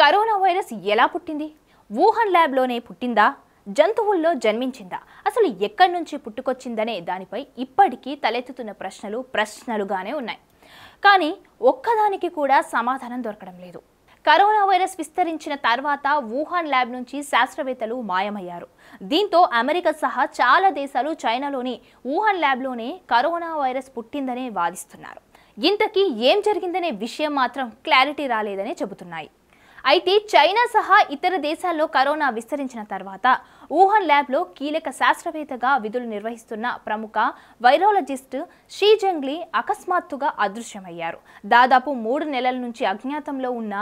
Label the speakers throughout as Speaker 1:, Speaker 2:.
Speaker 1: Corona virus ఎలా పుట్టింది? Wuhan ల్యాబ్లోనే పుట్టిందా? జంతువుల్లో జన్మించిందా? అసలు ఎక్కడి నుంచి పుట్టుకొచ్చిందనే దానిపై ఇప్పటికీ తలెత్తుతున్న ప్రశ్నలు ప్రశ్నలుగానే ఉన్నాయి. కానీ ఒక్కదానికి కూడా సమాధానం దొరకడం లేదు. కరోనా వైరస్ విస్తరించిన తర్వాత వుహాన్ ల్యాబ్ నుంచి శాస్త్రవేత్తలు మాయమయ్యారు. దీంతో అమెరికా సహా చాలా దేశాలు చైనాలోని వుహాన్ ల్యాబ్లోనే కరోనా వైరస్ పుట్టిందనే వాదిస్తున్నారు. ఇంతకీ ఏం జరిగిందనే విషయం మాత్రం క్లారిటీ రాలేదనే చెబుతున్నాయి. అయితే చైనా సహా ఇతర దేశాల్లో కరోనా విస్తరించిన తర్వాత వుహాన్ ల్యాబ్లో కీలక శాస్త్రవేత్తగా విధులు నిర్వహిస్తున్న ప్రముఖ వైరాలజిస్ట్ షీ జంగ్లీ అకస్మాత్తుగా అదృశ్యమయ్యారు. దాదాపు మూడు నెలల నుంచి అజ్ఞాతంలో ఉన్న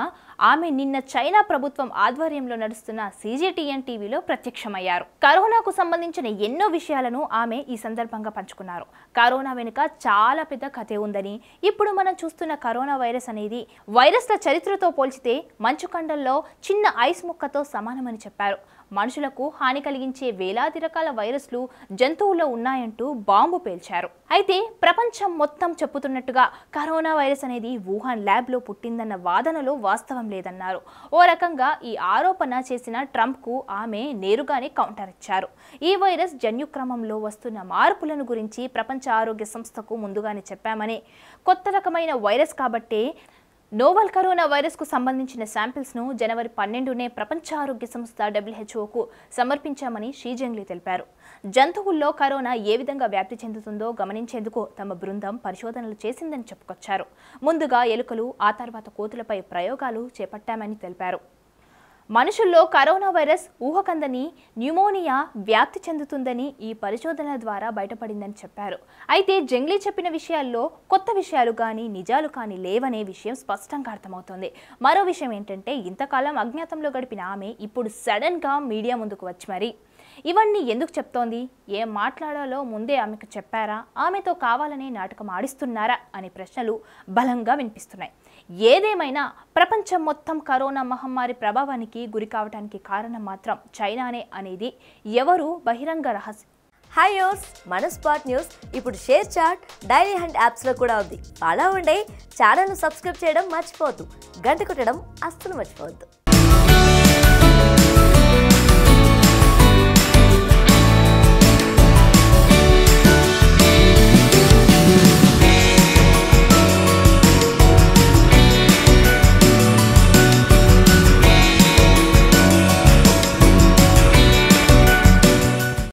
Speaker 1: ఆమె నిన్న చైనా ప్రభుత్వం ఆధ్వర్యంలో నడుస్తున్న సీజీటీఎన్ టీవీలో ప్రత్యక్షమయ్యారు. కరోనాకు సంబంధించిన ఎన్నో విషయాలను ఆమె ఈ సందర్భంగా పంచుకున్నారు. కరోనా వెనుక చాలా పెద్ద కథే ఉందని ఇప్పుడు మనం చూస్తున్న కరోనా వైరస్ అనేది వైరస్ల చరిత్రతో పోల్చితే ఖండంలో చిన్న ఐస్ ముక్కతో సమానమని చెప్పారు. మనుషులకు హాని కలిగించే వేలాది రకాల వైరస్లు జంతువుల్లో ఉన్నాయంటూ బాంబు పేల్చారు. అయితే ప్రపంచం మొత్తం చెప్పుతున్నట్టుగా కరోనా వైరస్ అనేది వుహాన్ ల్యాబ్లో పుట్టిందన్న వాదనలో వాస్తవం లేదన్నారు. ఓ రకంగా ఈ ఆరోపణ చేసిన ట్రంప్కు ఆమె నేరుగానే కౌంటర్ ఇచ్చారు. ఈ వైరస్ జన్యుక్రమంలో వస్తున్న మార్పులను గురించి ప్రపంచ ఆరోగ్య సంస్థకు ముందుగానే చెప్పామని. కొత్త రకమైన వైరస్ కాబట్టే నోవల్ కరోనా వైరస్కు సంబంధించిన శాంపిల్స్ను జనవరి పన్నెండునే ప్రపంచ ఆరోగ్య సంస్థ డబ్ల్యూహెచ్ఓకు సమర్పించామని షీజంగ్లీ తెలిపారు. జంతువుల్లో కరోనా ఏ విధంగా వ్యాప్తి చెందుతుందో గమనించేందుకు తమ బృందం పరిశోధనలు చేసిందని చెప్పుకొచ్చారు. ముందుగా ఎలుకలు ఆ తర్వాత కోతులపై ప్రయోగాలు చేపట్టామని తెలిపారు. మనుషుల్లో కరోనా వైరస్ ఊహకందని న్యూమోనియా వ్యాప్తి చెందుతుందని ఈ పరిశోధనల ద్వారా బయటపడిందని చెప్పారు. అయితే జంగ్లీ చెప్పిన విషయాల్లో కొత్త విషయాలు కానీ నిజాలు కానీ లేవనే విషయం స్పష్టంగా అర్థమవుతోంది. మరో విషయం ఏంటంటే ఇంతకాలం అజ్ఞాతంలో గడిపిన ఆమె ఇప్పుడు సడన్గా మీడియా ముందుకు వచ్చి మరి. ఇవన్నీ ఎందుకు చెప్తోంది? ఏం మాట్లాడాలో ముందే ఆమెకు చెప్పారా? ఆమెతో కావాలనే నాటకం ఆడిస్తున్నారా? అనే ప్రశ్నలు బలంగా వినిపిస్తున్నాయి. ఏదేమైనా ప్రపంచం మొత్తం కరోనా మహమ్మారి ప్రభావానికి గురి కావడానికి కారణం మాత్రం చైనానే అనేది ఎవరు బహిరంగ రహస్యం.
Speaker 2: హాయ్ యోస్ మన స్పాట్ న్యూస్ ఇప్పుడు షేర్ చాట్ డైరీ హండ్ యాప్స్లో కూడా ఉంది. అలా ఉండే ఛానల్ను సబ్స్క్రైబ్ చేయడం మర్చిపోవద్దు. గంట కొట్టడం అస్సలు మర్చిపోవద్దు.